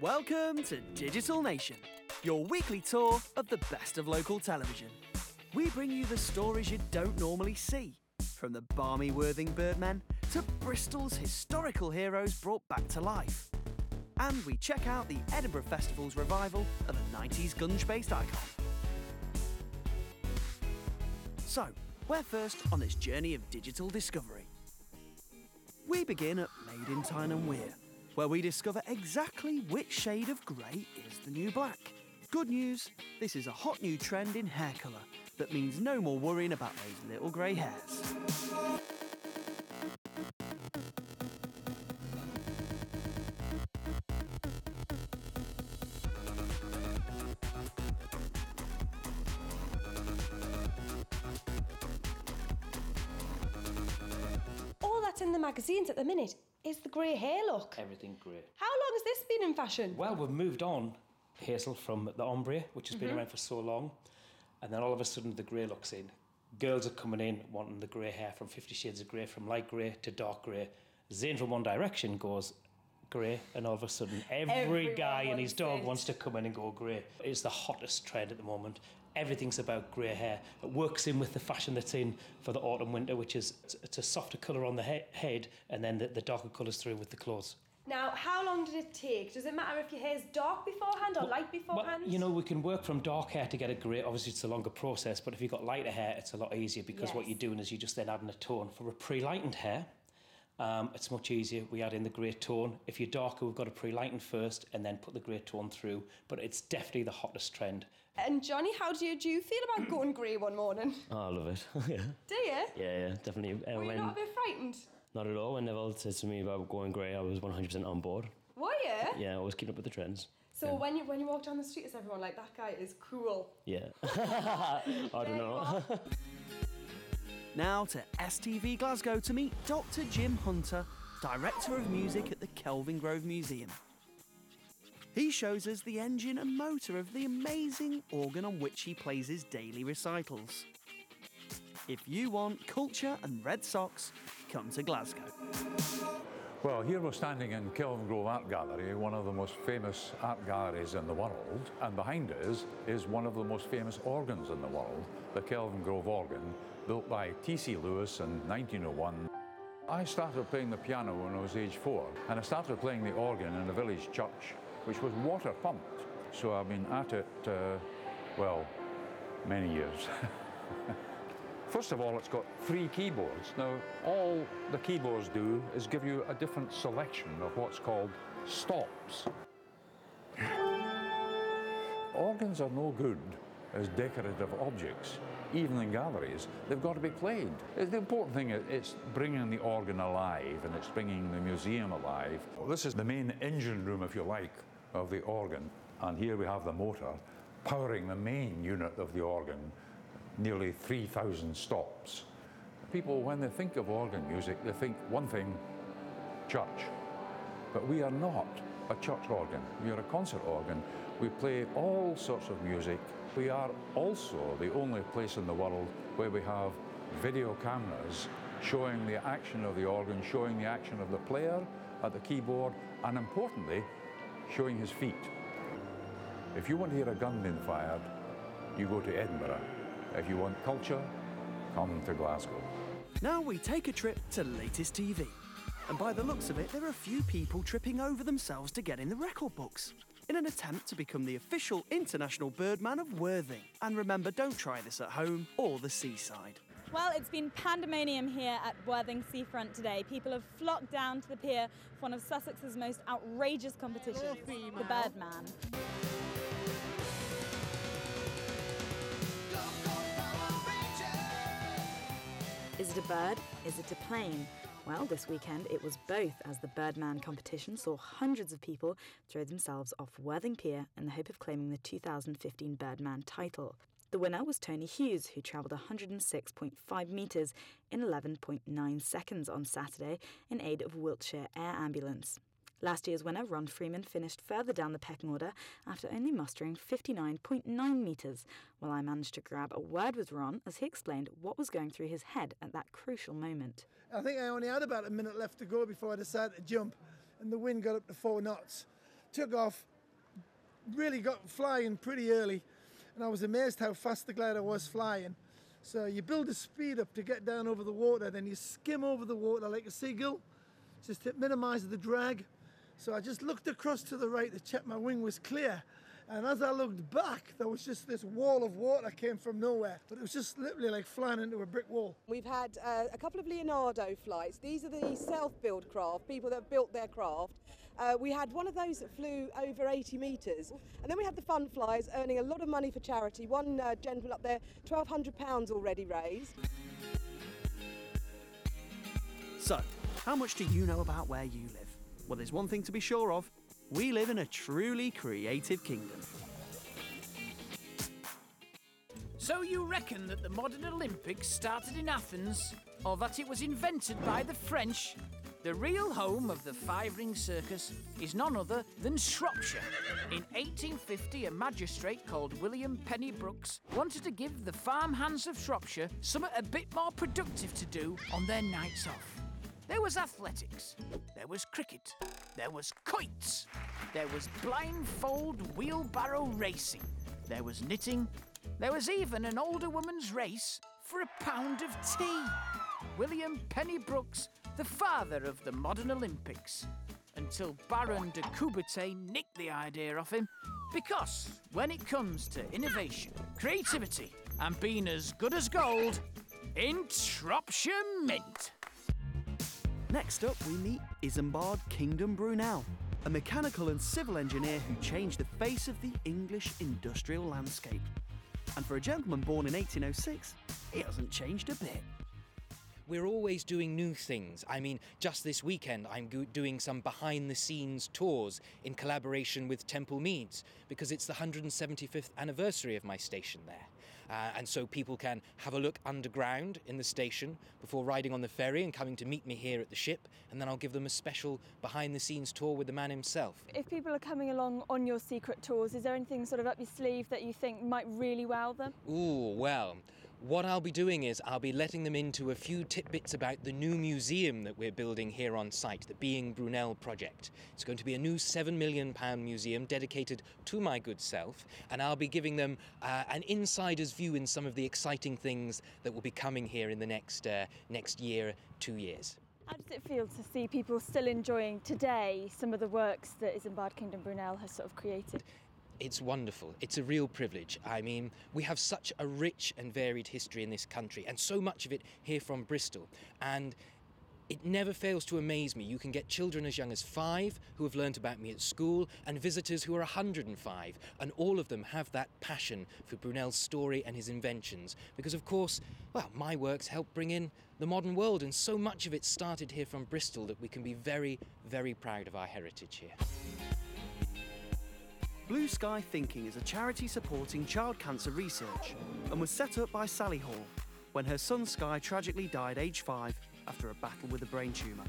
Welcome to Digital Nation, your weekly tour of the best of local television. We bring you the stories you don't normally see, from the balmy Worthing Birdmen to Bristol's historical heroes brought back to life. And we check out the Edinburgh Festival's revival of a 90s gunge based icon. So, where first on this journey of digital discovery? We begin at Made in Tyne and Wear, where we discover exactly which shade of grey is the new black. Good news, this is a hot new trend in hair colour that means no more worrying about those little grey hairs. All in the magazines at the minute is the grey hair look. Everything grey. How long has this been in fashion? Well, we've moved on, Hazel, from the ombre, which has Mm-hmm. been around for so long, and then all of a sudden the grey looks in. Girls are coming in wanting the grey hair from Fifty Shades of Grey, from light grey to dark grey. Zayn from One Direction goes grey, and all of a sudden every Everyone guy and his dog it. wants to come in and go grey. It's the hottest trend at the moment. Everything's about grey hair. It works in with the fashion that's in for the autumn winter, which is it's a softer colour on the he- head, and then the, the darker colours through with the clothes. Now, how long did it take? Does it matter if your hair's dark beforehand or light beforehand? Well, you know, we can work from dark hair to get a grey. Obviously, it's a longer process, but if you've got lighter hair, it's a lot easier because what you're doing is you're just then adding a tone. For a pre-lightened hair, um, it's much easier. We add in the grey tone. If you're darker, we've got to pre-lighten first and then put the grey tone through. But it's definitely the hottest trend. And Johnny, how do you, do you feel about going grey one morning? Oh, I love it. yeah. Do you? yeah, yeah, definitely. Uh, Were you when, not a bit frightened? not at all. When Neville said to me about going grey, I was 100% on board. Were you? Yeah, always keeping up with the trends. So when you when you walk down the street, is everyone like that guy is cool? Yeah. I don't know. Now to STV Glasgow to meet Dr. Jim Hunter, Director of Music at the Kelvingrove Museum. He shows us the engine and motor of the amazing organ on which he plays his daily recitals. If you want culture and Red Sox, come to Glasgow. Well, here we're standing in Kelvingrove Art Gallery, one of the most famous art galleries in the world. And behind us is one of the most famous organs in the world, the Kelvingrove organ, built by T.C. Lewis in 1901. I started playing the piano when I was age four, and I started playing the organ in a village church, which was water pumped. So I've been at it, uh, well, many years. First of all, it's got three keyboards. Now, all the keyboards do is give you a different selection of what's called stops. Organs are no good as decorative objects, even in galleries. They've got to be played. The important thing is it's bringing the organ alive and it's bringing the museum alive. This is the main engine room, if you like, of the organ. And here we have the motor powering the main unit of the organ, nearly 3,000 stops. People, when they think of organ music, they think one thing, church. But we are not a church organ. We are a concert organ. We play all sorts of music. We are also the only place in the world where we have video cameras showing the action of the organ, showing the action of the player at the keyboard, and importantly, showing his feet. If you want to hear a gun being fired, you go to Edinburgh. If you want culture, come to Glasgow. Now we take a trip to latest TV. And by the looks of it, there are a few people tripping over themselves to get in the record books in an attempt to become the official international birdman of Worthing. And remember, don't try this at home or the seaside. Well, it's been pandemonium here at Worthing Seafront today. People have flocked down to the pier for one of Sussex's most outrageous competitions, the Birdman. Is it a bird? Is it a plane? Well, this weekend it was both, as the Birdman competition saw hundreds of people throw themselves off Worthing Pier in the hope of claiming the 2015 Birdman title. The winner was Tony Hughes, who travelled 106.5 metres in 11.9 seconds on Saturday in aid of Wiltshire Air Ambulance. Last year's winner, Ron Freeman, finished further down the pecking order after only mustering 59.9 metres, while I managed to grab a word with Ron as he explained what was going through his head at that crucial moment. I think I only had about a minute left to go before I decided to jump, and the wind got up to four knots. took off, really got flying pretty early, and I was amazed how fast the glider was flying. So you build the speed up to get down over the water, then you skim over the water like a seagull, just to minimise the drag. So I just looked across to the right to check my wing was clear. And as I looked back, there was just this wall of water came from nowhere. But it was just literally like flying into a brick wall. We've had uh, a couple of Leonardo flights. These are the self-built craft, people that have built their craft. Uh, we had one of those that flew over 80 metres. And then we had the fun flyers earning a lot of money for charity. One uh, gentleman up there, £1,200 already raised. So, how much do you know about where you live? Well, there's one thing to be sure of we live in a truly creative kingdom. So you reckon that the modern Olympics started in Athens, or that it was invented by the French? The real home of the Five Ring Circus is none other than Shropshire. In 1850, a magistrate called William Penny Brooks wanted to give the farmhands of Shropshire something a bit more productive to do on their nights off. There was athletics, there was cricket, there was kites, there was blindfold wheelbarrow racing, there was knitting, there was even an older woman's race for a pound of tea. William Penny Brooks, the father of the modern Olympics, until Baron de Coubertin nicked the idea off him. Because when it comes to innovation, creativity, and being as good as gold, in Shropshire Mint. Next up, we meet Isambard Kingdom Brunel, a mechanical and civil engineer who changed the face of the English industrial landscape. And for a gentleman born in 1806, he hasn't changed a bit. We're always doing new things. I mean, just this weekend, I'm go- doing some behind the scenes tours in collaboration with Temple Meads because it's the 175th anniversary of my station there. Uh, and so people can have a look underground in the station before riding on the ferry and coming to meet me here at the ship. And then I'll give them a special behind the scenes tour with the man himself. If people are coming along on your secret tours, is there anything sort of up your sleeve that you think might really wow them? Ooh, well. What I'll be doing is I'll be letting them into a few tidbits about the new museum that we're building here on site, the Being Brunel project. It's going to be a new £7 million museum dedicated to my good self, and I'll be giving them uh, an insider's view in some of the exciting things that will be coming here in the next, uh, next year, two years. How does it feel to see people still enjoying today some of the works that Isambard Kingdom Brunel has sort of created? It's wonderful. It's a real privilege. I mean, we have such a rich and varied history in this country, and so much of it here from Bristol. And it never fails to amaze me. You can get children as young as five who have learnt about me at school, and visitors who are 105, and all of them have that passion for Brunel's story and his inventions. Because, of course, well, my works help bring in the modern world, and so much of it started here from Bristol that we can be very, very proud of our heritage here. Blue Sky Thinking is a charity supporting child cancer research and was set up by Sally Hall when her son Sky tragically died aged five after a battle with a brain tumour.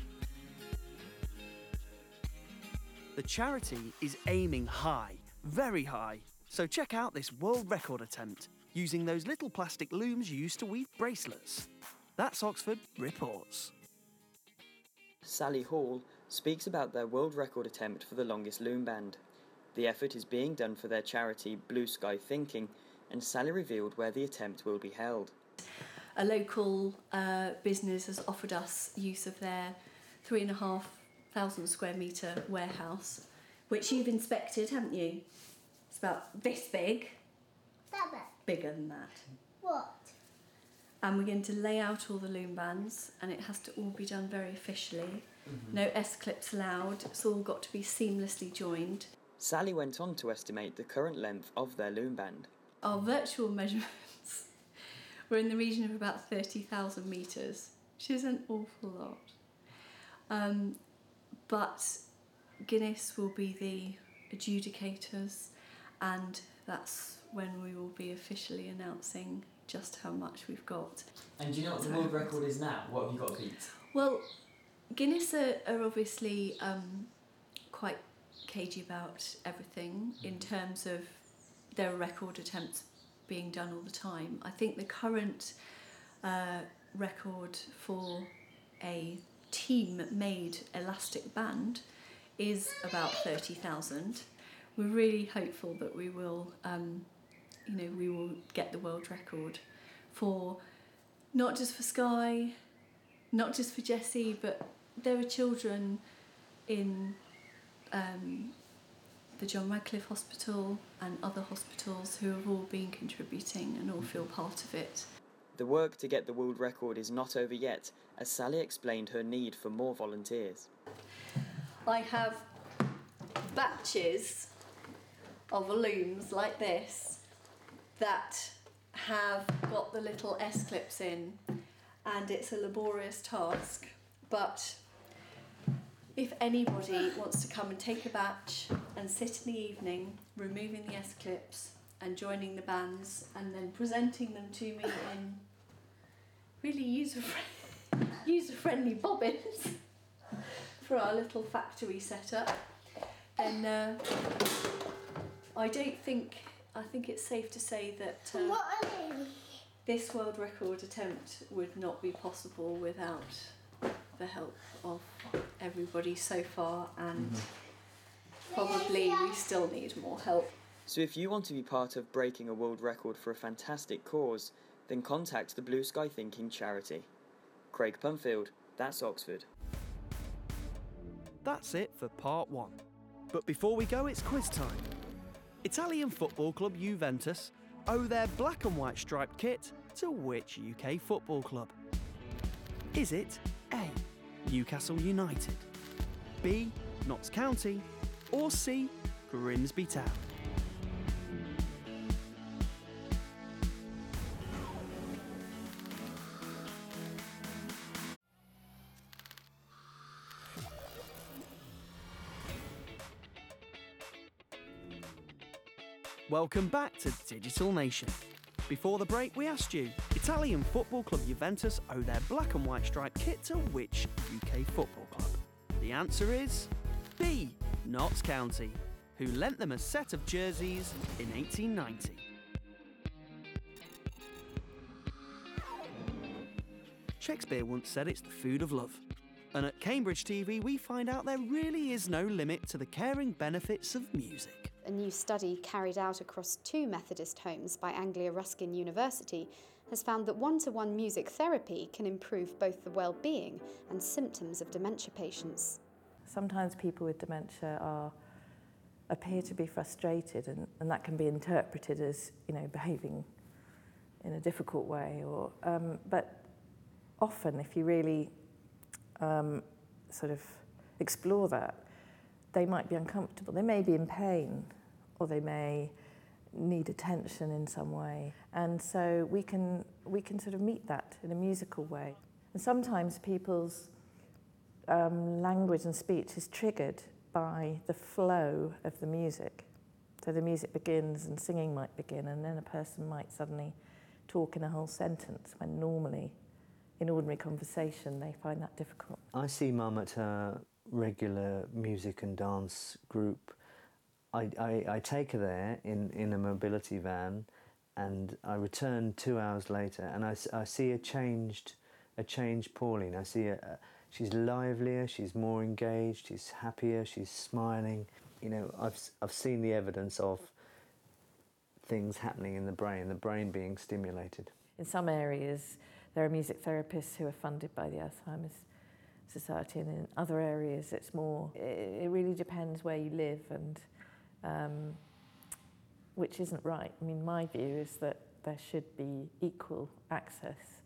The charity is aiming high, very high, so check out this world record attempt using those little plastic looms used to weave bracelets. That's Oxford Reports. Sally Hall speaks about their world record attempt for the longest loom band. The effort is being done for their charity Blue Sky Thinking, and Sally revealed where the attempt will be held. A local uh, business has offered us use of their three and a half thousand square metre warehouse, which you've inspected, haven't you? It's about this big. That bit. Bigger than that. What? And we're going to lay out all the loom bands, and it has to all be done very officially. Mm-hmm. No S clips allowed, it's all got to be seamlessly joined. Sally went on to estimate the current length of their loom band. Our virtual measurements were in the region of about 30,000 metres, which is an awful lot. Um, but Guinness will be the adjudicators, and that's when we will be officially announcing just how much we've got. And do you know what the world record is now? What have you got to beat? Well, Guinness are, are obviously um, quite cagey about everything in terms of their record attempts being done all the time. I think the current uh, record for a team made elastic band is about 30,000. We're really hopeful that we will, um, you know, we will get the world record for not just for Sky, not just for Jessie, but there are children in um, the John Radcliffe Hospital and other hospitals who have all been contributing and all feel part of it. The work to get the world record is not over yet, as Sally explained her need for more volunteers. I have batches of looms like this that have got the little S clips in, and it's a laborious task. But if anybody wants to come and take a batch and sit in the evening, removing the S clips and joining the bands, and then presenting them to me in really user user friendly bobbins for our little factory setup, then uh, I don't think I think it's safe to say that uh, this world record attempt would not be possible without the help of everybody so far, and mm-hmm. probably we still need more help. So if you want to be part of breaking a world record for a fantastic cause, then contact the Blue Sky Thinking charity. Craig Pumfield, that's Oxford. That's it for part one. But before we go, it's quiz time. Italian football club Juventus owe their black and white striped kit to which UK football club? Is it A. Newcastle United, B. Notts County, or C. Grimsby Town? Welcome back to Digital Nation. Before the break, we asked you Italian football club Juventus owe their black and white striped kit to which UK football club? The answer is B. Notts County, who lent them a set of jerseys in 1890. Shakespeare once said it's the food of love. And at Cambridge TV, we find out there really is no limit to the caring benefits of music. A new study carried out across two Methodist homes by Anglia Ruskin University has found that one to one music therapy can improve both the well being and symptoms of dementia patients. Sometimes people with dementia are appear to be frustrated and, and that can be interpreted as you know behaving in a difficult way or um, but often if you really um, sort of explore that they might be uncomfortable they may be in pain or they may need attention in some way and so we can we can sort of meet that in a musical way and sometimes people's um, language and speech is triggered by the flow of the music. So the music begins and singing might begin, and then a person might suddenly talk in a whole sentence when normally, in ordinary conversation, they find that difficult. I see Mum at her regular music and dance group. I, I, I take her there in, in a mobility van, and I return two hours later, and I, I see a changed, a changed Pauline. I see a, a she's livelier, she's more engaged, she's happier, she's smiling. You know, I've, I've seen the evidence of things happening in the brain, the brain being stimulated. In some areas, there are music therapists who are funded by the Alzheimer's Society, and in other areas, it's more, it, it really depends where you live and um, which isn't right. I mean, my view is that there should be equal access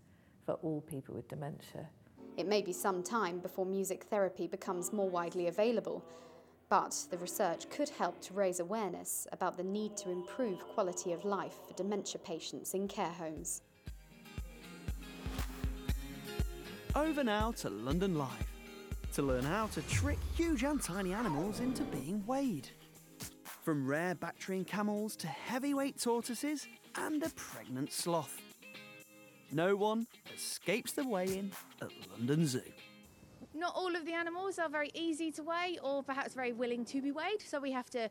for all people with dementia. It may be some time before music therapy becomes more widely available, but the research could help to raise awareness about the need to improve quality of life for dementia patients in care homes. Over now to London Live to learn how to trick huge and tiny animals into being weighed. From rare Bactrian camels to heavyweight tortoises and a pregnant sloth. No one escapes the weigh-in at London Zoo. Not all of the animals are very easy to weigh or perhaps very willing to be weighed, so we have to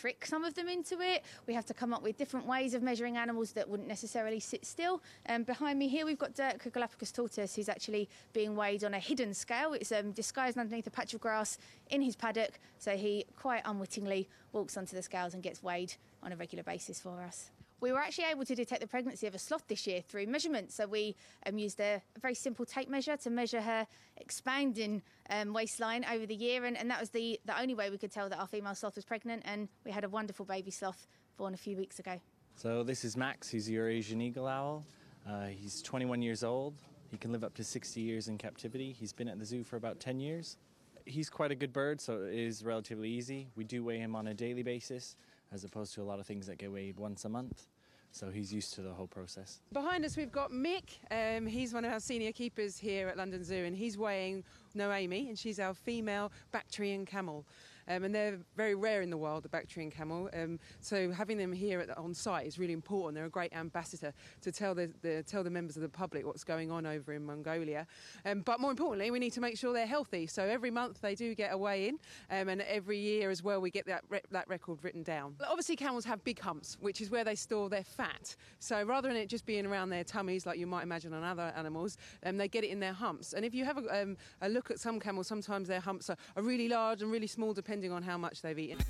trick some of them into it. We have to come up with different ways of measuring animals that wouldn't necessarily sit still. And um, behind me here, we've got Dirk, a Galapagos tortoise, who's actually being weighed on a hidden scale. It's um, disguised underneath a patch of grass in his paddock, so he quite unwittingly walks onto the scales and gets weighed on a regular basis for us. We were actually able to detect the pregnancy of a sloth this year through measurements. So we um, used a, a, very simple tape measure to measure her expanding um, waistline over the year, and, and that was the, the only way we could tell that our female sloth was pregnant. And we had a wonderful baby sloth born a few weeks ago. So this is Max. He's a Eurasian eagle owl. Uh, he's 21 years old. He can live up to 60 years in captivity. He's been at the zoo for about 10 years. He's quite a good bird, so it is relatively easy. We do weigh him on a daily basis as opposed to a lot of things that get weighed once a month. So he's used to the whole process. Behind us, we've got Mick. Um, he's one of our senior keepers here at London Zoo, and he's weighing Noemi, and she's our female Bactrian camel um, and they're very rare in the wild, the Bactrian camel. Um, so having them here on site is really important. They're a great ambassador to tell the, the, tell the members of the public what's going on over in Mongolia. Um, but more importantly, we need to make sure they're healthy. So every month they do get a weigh in, um, and every year as well we get that re- that record written down. Obviously, camels have big humps, which is where they store their fat. So rather than it just being around their tummies like you might imagine on other animals, um, they get it in their humps. And if you have a, um, a look at some camels, sometimes their humps are, are really large and really small, depending depending on how much they've eaten.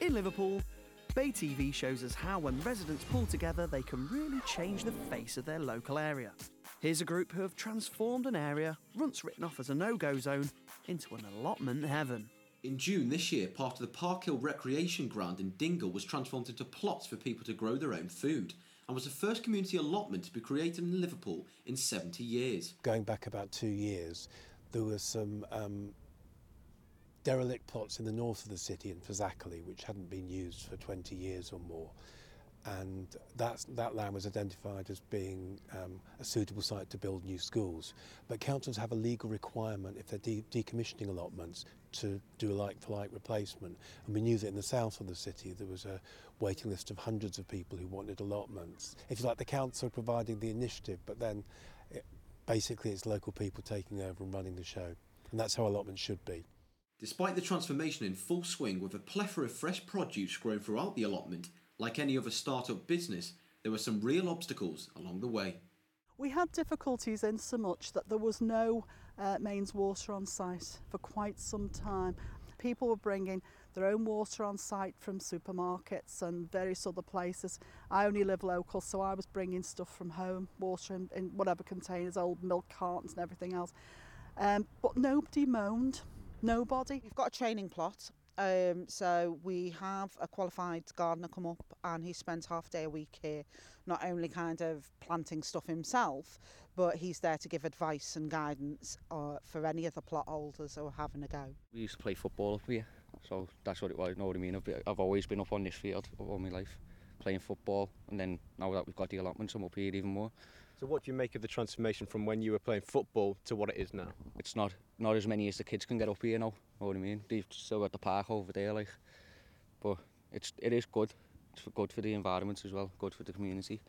In Liverpool, Bay TV shows us how when residents pull together, they can really change the face of their local area. Here's a group who have transformed an area once written off as a no-go zone into an allotment heaven. In June this year, part of the Parkhill Recreation Ground in Dingle was transformed into plots for people to grow their own food and was the first community allotment to be created in Liverpool in 70 years. Going back about two years, there was some um, derelict plots in the north of the city in Fazakerley, which hadn't been used for 20 years or more. And that's, that land was identified as being um, a suitable site to build new schools. But councils have a legal requirement if they're de- decommissioning allotments to do a like-for-like replacement. And we knew that in the south of the city there was a waiting list of hundreds of people who wanted allotments. If you like, the council providing the initiative, but then it, basically it's local people taking over and running the show. And that's how allotments should be. Despite the transformation in full swing with a plethora of fresh produce grown throughout the allotment, like any other start-up business, there were some real obstacles along the way. We had difficulties in so much that there was no uh, mains water on site for quite some time. People were bringing their own water on site from supermarkets and various other places. I only live local, so I was bringing stuff from home, water in, in whatever containers, old milk cartons and everything else. Um, but nobody moaned. Nobody. We've got a training plot. Um, so we have a qualified gardener come up and he spends half a day a week here, not only kind of planting stuff himself, but he's there to give advice and guidance uh, for any of the plot holders who are having a go. We used to play football up here, so that's what it was, you know what I mean? I've, I've always been up on this field all my life, playing football, and then now that we've got the allotments, I'm up here even more. So what do you make of the transformation from when you were playing football to what it is now? It's not not as many as the kids can get up here now. Know what I mean? They've still got the park over there, like. But it's it is good. It's good for the environment as well. Good for the community.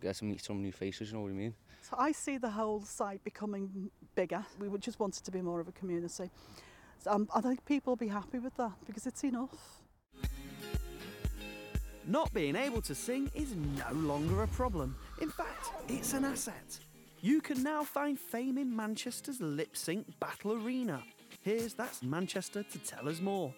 Get to meet some new faces. You know what I mean? So I see the whole site becoming bigger. We would just want it to be more of a community. So um, I think people will be happy with that because it's enough. Not being able to sing is no longer a problem. In fact, it's an asset. You can now find fame in Manchester's lip sync battle arena. Here's That's Manchester to tell us more.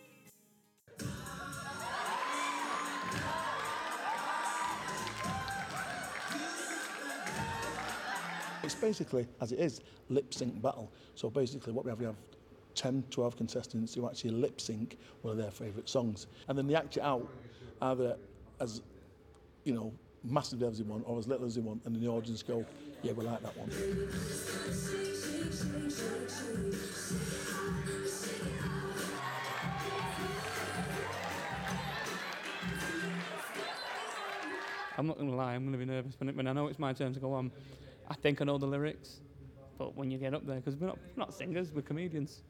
It's basically, as it is, lip sync battle. So basically, what we have, we have 10, 12 contestants who actually lip sync one of their favourite songs. And then they act it out either as, you know, massively as they want or as little as they want, and then the audience go, yeah, we like that one. I'm not going to lie, I'm going to be nervous when, when I know it's my turn to go on. I think I know the lyrics, but when you get up there, because we're not, we're not singers, we're comedians.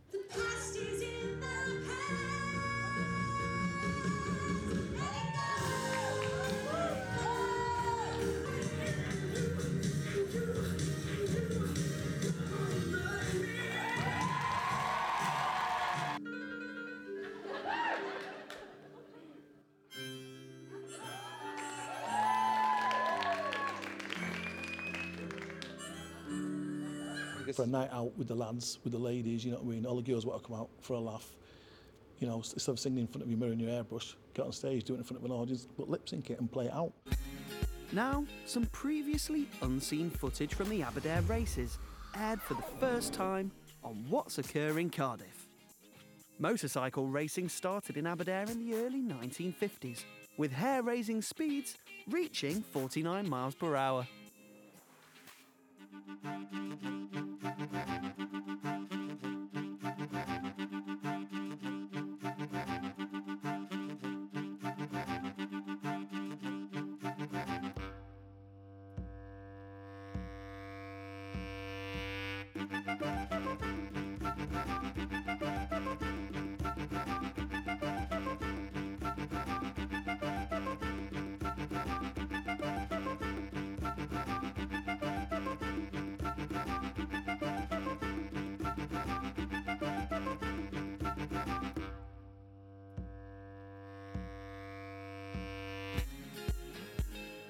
Night out with the lads, with the ladies, you know what I mean? All the girls want to come out for a laugh. You know, instead of singing in front of your mirror and your airbrush, get on stage, do it in front of an audience, but lip sync it and play it out. Now, some previously unseen footage from the Aberdare races aired for the first time on What's Occurring Cardiff. Motorcycle racing started in Aberdare in the early 1950s, with hair raising speeds reaching 49 miles per hour.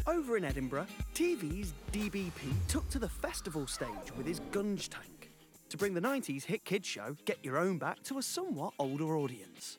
Over in Edinburgh, TV's DBP took to the festival stage with his Gunge Tank to bring the 90s hit kids show Get Your Own Back to a somewhat older audience.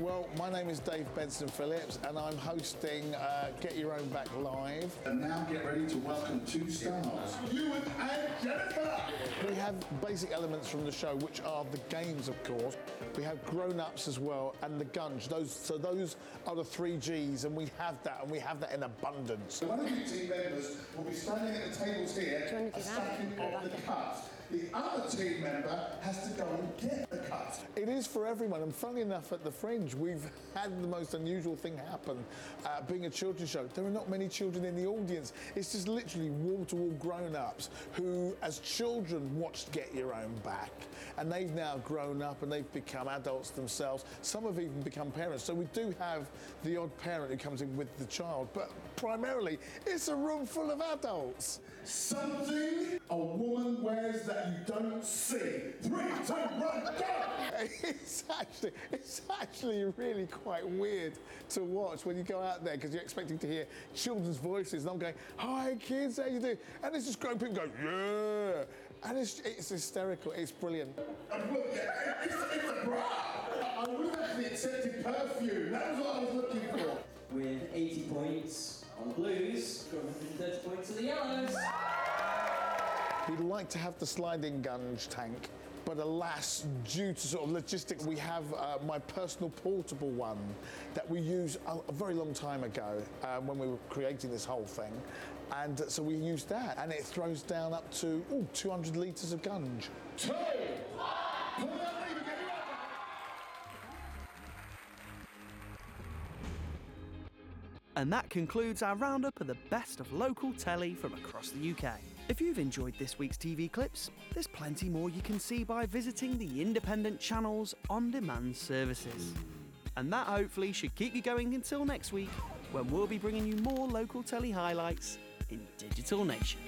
Well, my name is Dave Benson Phillips, and I'm hosting uh, Get Your Own Back Live. And now get ready to welcome two stars, Ewan and Jennifer. We have basic elements from the show, which are the games, of course. We have grown-ups as well, and the gunge. Those, so those are the three Gs, and we have that, and we have that in abundance. One of your team members will be standing at the tables here, and stacking up the cuts. The other team member has to go and get the cut. It is for everyone, and funny enough, at the Fringe, we've had the most unusual thing happen. Uh, being a children's show, there are not many children in the audience. It's just literally wall-to-wall grown-ups who, as children, watched Get Your Own Back, and they've now grown up and they've become adults themselves. Some have even become parents. So we do have the odd parent who comes in with the child, but primarily it's a room full of adults. Something a woman wears that you don't see. Three, two, one, go! It's actually, it's actually really quite weird to watch when you go out there because you're expecting to hear children's voices and I'm going, hi kids, how you doing? And it's just grown people going, yeah. And it's, it's hysterical, it's brilliant. It's, it's a bra! I would have actually accepted perfume. That was what I was looking for. With 80 points on the blues, got 130 points on the yellows. We'd like to have the sliding gunge tank, but alas, due to sort of logistics, we have uh, my personal portable one that we used a, a very long time ago uh, when we were creating this whole thing. And uh, so we used that, and it throws down up to ooh, 200 litres of gunge. Two! And that concludes our roundup of the best of local telly from across the UK. If you've enjoyed this week's TV clips, there's plenty more you can see by visiting the independent channel's on demand services. And that hopefully should keep you going until next week when we'll be bringing you more local telly highlights in Digital Nation.